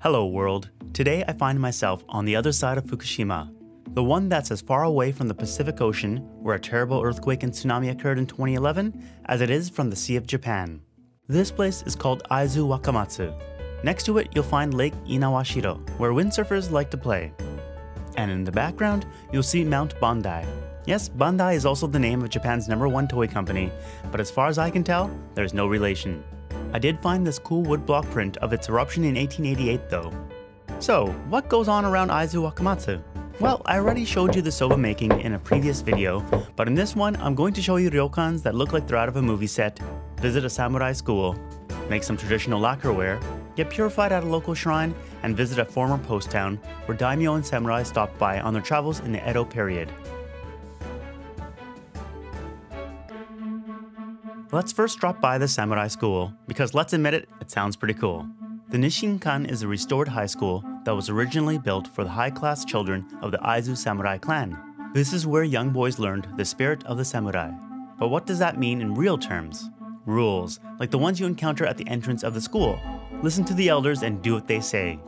Hello, world. Today I find myself on the other side of Fukushima, the one that's as far away from the Pacific Ocean, where a terrible earthquake and tsunami occurred in 2011, as it is from the Sea of Japan. This place is called Aizu Wakamatsu. Next to it, you'll find Lake Inawashiro, where windsurfers like to play. And in the background, you'll see Mount Bandai. Yes, Bandai is also the name of Japan's number one toy company, but as far as I can tell, there's no relation. I did find this cool woodblock print of its eruption in 1888 though. So, what goes on around Aizu Wakamatsu? Well, I already showed you the soba making in a previous video, but in this one, I'm going to show you ryokans that look like they're out of a movie set, visit a samurai school, make some traditional lacquerware, get purified at a local shrine, and visit a former post town where daimyo and samurai stopped by on their travels in the Edo period. Let's first drop by the samurai school, because let's admit it, it sounds pretty cool. The Nisshinkan is a restored high school that was originally built for the high class children of the Aizu samurai clan. This is where young boys learned the spirit of the samurai. But what does that mean in real terms? Rules, like the ones you encounter at the entrance of the school. Listen to the elders and do what they say.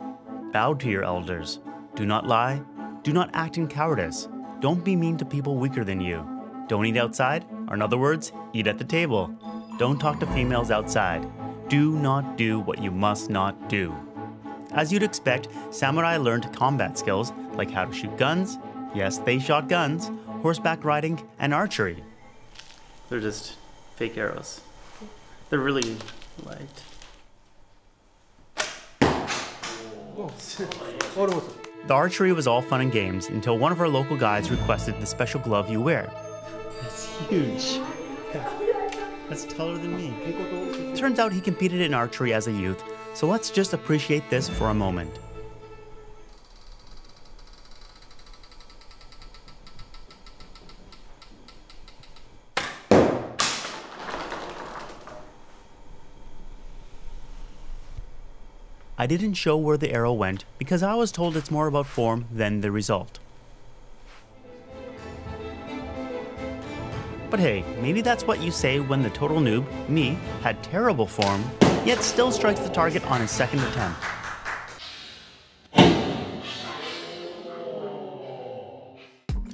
Bow to your elders. Do not lie. Do not act in cowardice. Don't be mean to people weaker than you. Don't eat outside, or in other words, eat at the table. Don't talk to females outside do not do what you must not do. As you'd expect, samurai learned combat skills like how to shoot guns, yes, they shot guns, horseback riding, and archery. They're just fake arrows. They're really light. The archery was all fun and games until one of our local guides requested the special glove you wear. Huge. That's taller than me. Turns out he competed in archery as a youth, so let's just appreciate this for a moment. I didn't show where the arrow went because I was told it's more about form than the result. But hey, maybe that's what you say when the total noob, me, had terrible form, yet still strikes the target on his second attempt.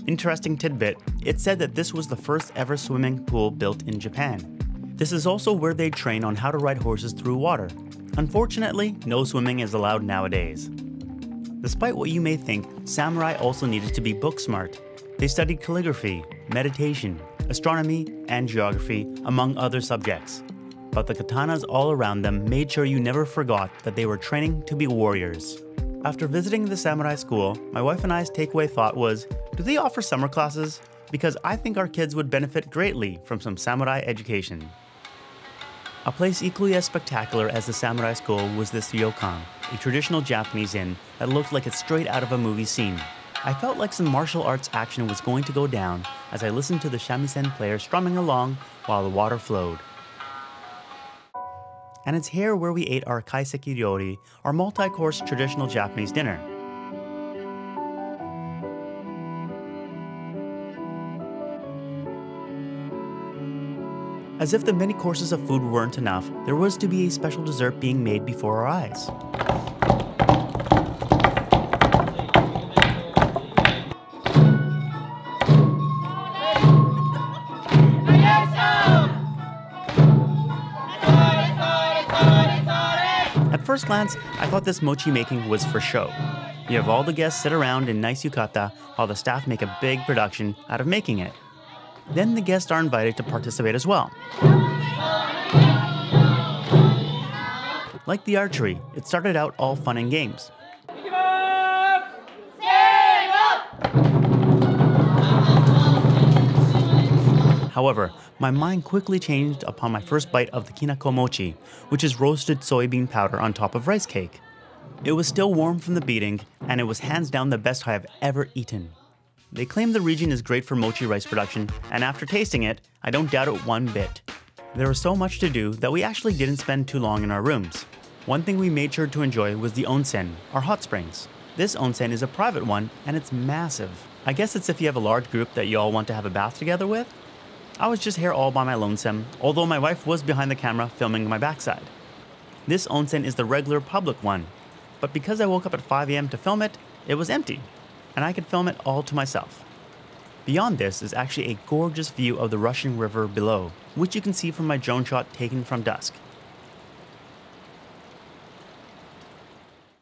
Interesting tidbit, it said that this was the first ever swimming pool built in Japan. This is also where they train on how to ride horses through water. Unfortunately, no swimming is allowed nowadays. Despite what you may think, samurai also needed to be book smart. They studied calligraphy, meditation, astronomy, and geography, among other subjects. But the katanas all around them made sure you never forgot that they were training to be warriors. After visiting the samurai school, my wife and I's takeaway thought was do they offer summer classes? Because I think our kids would benefit greatly from some samurai education. A place equally as spectacular as the samurai school was this ryokan, a traditional Japanese inn that looked like it's straight out of a movie scene. I felt like some martial arts action was going to go down as I listened to the shamisen player strumming along while the water flowed. And it's here where we ate our kaiseki ryori, our multi-course traditional Japanese dinner. As if the many courses of food weren't enough, there was to be a special dessert being made before our eyes. First glance, I thought this mochi making was for show. You have all the guests sit around in nice yukata while the staff make a big production out of making it. Then the guests are invited to participate as well. Like the archery, it started out all fun and games. However, my mind quickly changed upon my first bite of the kinako mochi, which is roasted soybean powder on top of rice cake. It was still warm from the beating, and it was hands down the best I have ever eaten. They claim the region is great for mochi rice production, and after tasting it, I don't doubt it one bit. There was so much to do that we actually didn't spend too long in our rooms. One thing we made sure to enjoy was the onsen, our hot springs. This onsen is a private one, and it's massive. I guess it's if you have a large group that you all want to have a bath together with, I was just here all by my lonesome, although my wife was behind the camera filming my backside. This onsen is the regular public one. but because I woke up at 5 a.m. to film it, it was empty, and I could film it all to myself. Beyond this is actually a gorgeous view of the rushing river below, which you can see from my drone shot taken from dusk.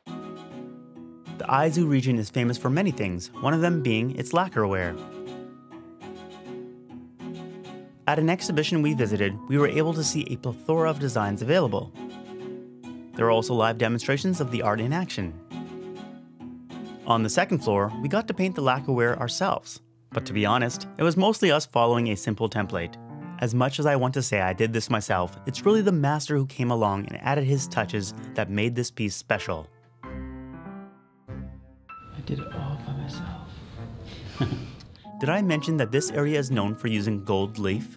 The Aizu region is famous for many things, one of them being its lacquerware. At an exhibition we visited, we were able to see a plethora of designs available. There are also live demonstrations of the art in action. On the second floor, we got to paint the lacquerware ourselves. But to be honest, it was mostly us following a simple template. As much as I want to say I did this myself, it's really the master who came along and added his touches that made this piece special. I did it all by myself. Did I mention that this area is known for using gold leaf?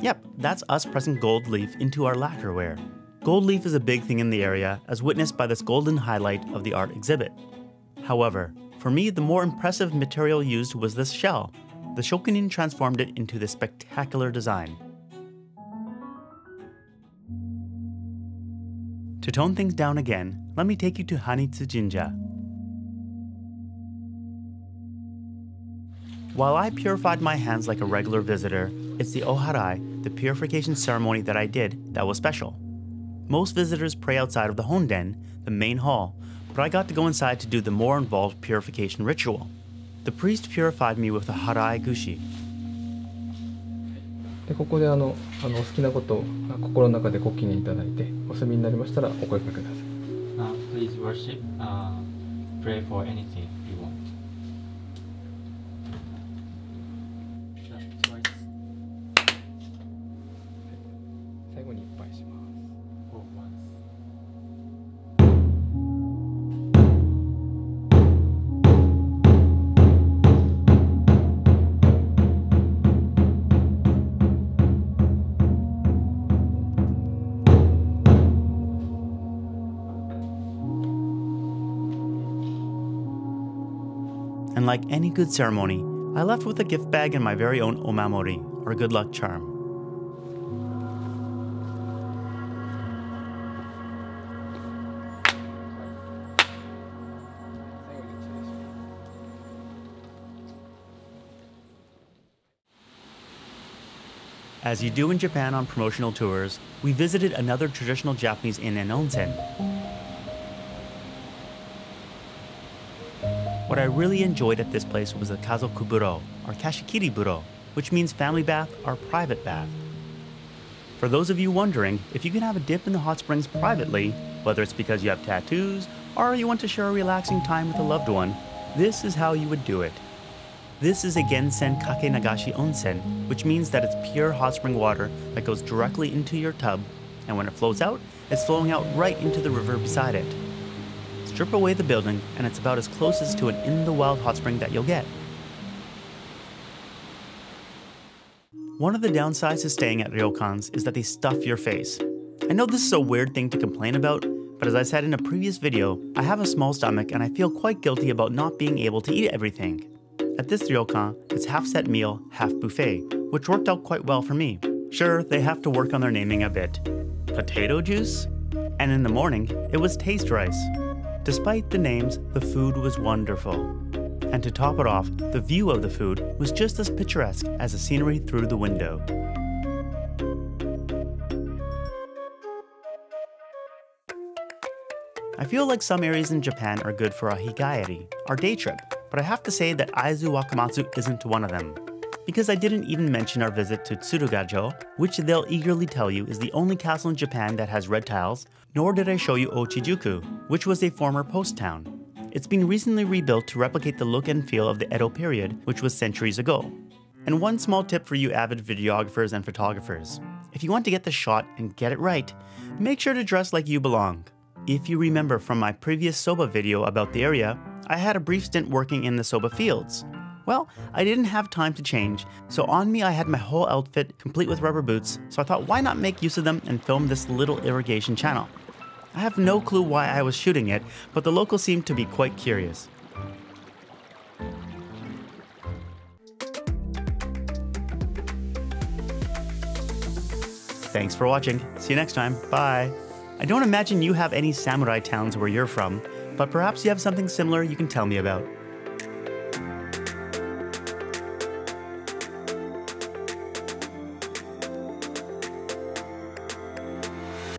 Yep, that's us pressing gold leaf into our lacquerware. Gold leaf is a big thing in the area, as witnessed by this golden highlight of the art exhibit. However, for me, the more impressive material used was this shell. The Shokunin transformed it into this spectacular design. To tone things down again, let me take you to Hanitsu Jinja. While I purified my hands like a regular visitor, it's the oharai, the purification ceremony that I did, that was special. Most visitors pray outside of the honden, the main hall, but I got to go inside to do the more involved purification ritual. The priest purified me with a harai gushi. でここであのあのお好きなことをあ心の中でご記念いただいてお済みになりましたらお声かけください Uh, please worship, uh, pray for anything Like any good ceremony, I left with a gift bag and my very own omamori, or good luck charm. As you do in Japan on promotional tours, we visited another traditional Japanese inn and onsen. What I really enjoyed at this place was the kazokuburo, or kashikiri buro, which means family bath or private bath. For those of you wondering, if you can have a dip in the hot springs privately, whether it's because you have tattoos or you want to share a relaxing time with a loved one, this is how you would do it. This is a Gensen Kake Nagashi Onsen, which means that it's pure hot spring water that goes directly into your tub, and when it flows out, it's flowing out right into the river beside it. Strip away the building, and it's about as close as to an in the wild hot spring that you'll get. One of the downsides to staying at ryokans is that they stuff your face. I know this is a weird thing to complain about, but as I said in a previous video, I have a small stomach and I feel quite guilty about not being able to eat everything. At this ryokan, it's half set meal, half buffet, which worked out quite well for me. Sure, they have to work on their naming a bit. Potato juice? And in the morning, it was taste rice. Despite the names, the food was wonderful. And to top it off, the view of the food was just as picturesque as the scenery through the window. I feel like some areas in Japan are good for a higaeri, our day trip, but I have to say that Aizu Wakamatsu isn't one of them. Because I didn't even mention our visit to Tsurugajo, which they'll eagerly tell you is the only castle in Japan that has red tiles, nor did I show you Ouchijuku, which was a former post town. It's been recently rebuilt to replicate the look and feel of the Edo period, which was centuries ago. And one small tip for you avid videographers and photographers. If you want to get the shot and get it right, make sure to dress like you belong. If you remember from my previous Soba video about the area, I had a brief stint working in the Soba fields. Well, I didn't have time to change, so on me I had my whole outfit complete with rubber boots, so I thought why not make use of them and film this little irrigation channel. I have no clue why I was shooting it, but the locals seemed to be quite curious. Thanks for watching. See you next time. Bye. I don't imagine you have any samurai towns where you're from, but perhaps you have something similar you can tell me about.